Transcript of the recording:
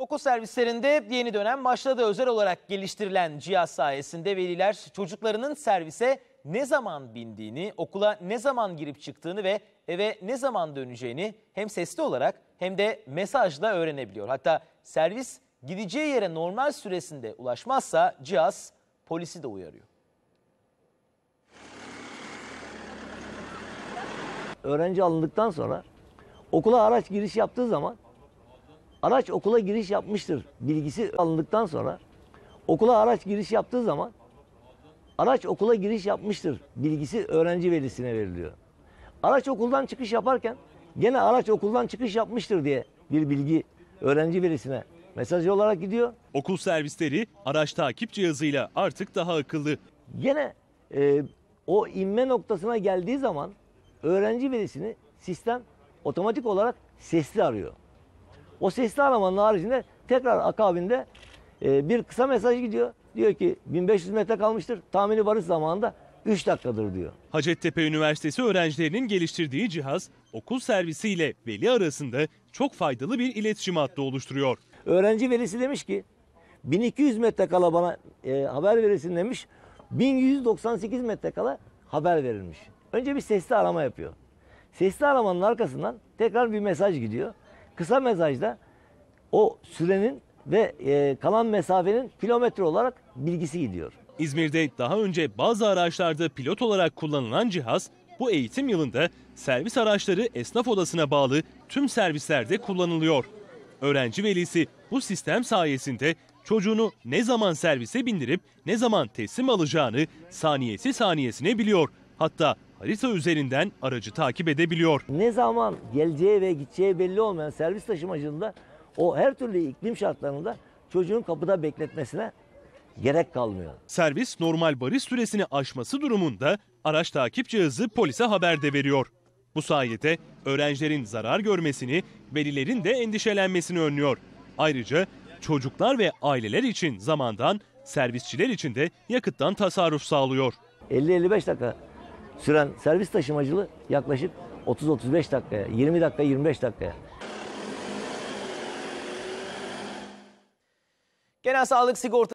Okul servislerinde yeni dönem başladı. Özel olarak geliştirilen cihaz sayesinde veliler çocuklarının servise ne zaman bindiğini, okula ne zaman girip çıktığını ve eve ne zaman döneceğini hem sesli olarak hem de mesajla öğrenebiliyor. Hatta servis gideceği yere normal süresinde ulaşmazsa cihaz polisi de uyarıyor. öğrenci alındıktan sonra okula araç giriş yaptığı zaman araç okula giriş yapmıştır bilgisi alındıktan sonra okula araç giriş yaptığı zaman araç okula giriş yapmıştır bilgisi öğrenci velisine veriliyor. Araç okuldan çıkış yaparken gene araç okuldan çıkış yapmıştır diye bir bilgi öğrenci velisine mesaj olarak gidiyor. Okul servisleri araç takip cihazıyla artık daha akıllı. Gene e, o inme noktasına geldiği zaman öğrenci verisini sistem otomatik olarak sesli arıyor. O sesli aramanın haricinde tekrar akabinde e, bir kısa mesaj gidiyor. Diyor ki 1500 metre kalmıştır. Tahmini varış zamanında 3 dakikadır diyor. Hacettepe Üniversitesi öğrencilerinin geliştirdiği cihaz okul servisiyle veli arasında çok faydalı bir iletişim hattı oluşturuyor. Öğrenci velisi demiş ki 1200 metre kala bana e, haber verilsin demiş. 1198 metre kala haber verilmiş. Önce bir sesli arama yapıyor. Sesli aramanın arkasından tekrar bir mesaj gidiyor. Kısa mesajda o sürenin ve e, kalan mesafenin kilometre olarak bilgisi gidiyor. İzmir'de daha önce bazı araçlarda pilot olarak kullanılan cihaz bu eğitim yılında servis araçları esnaf odasına bağlı tüm servislerde kullanılıyor. Öğrenci velisi bu sistem sayesinde çocuğunu ne zaman servise bindirip ne zaman teslim alacağını saniyesi saniyesine biliyor. Hatta harita üzerinden aracı takip edebiliyor. Ne zaman geleceği ve gideceği belli olmayan servis taşımacılığında o her türlü iklim şartlarında çocuğun kapıda bekletmesine gerek kalmıyor. Servis normal varış süresini aşması durumunda araç takip cihazı polise haber de veriyor. Bu sayede öğrencilerin zarar görmesini, velilerin de endişelenmesini önlüyor. Ayrıca çocuklar ve aileler için zamandan, servisçiler için de yakıttan tasarruf sağlıyor. 50-55 dakika süren servis taşımacılığı yaklaşık 30-35 dakikaya, 20 dakika 25 dakikaya. Genel sağlık sigorta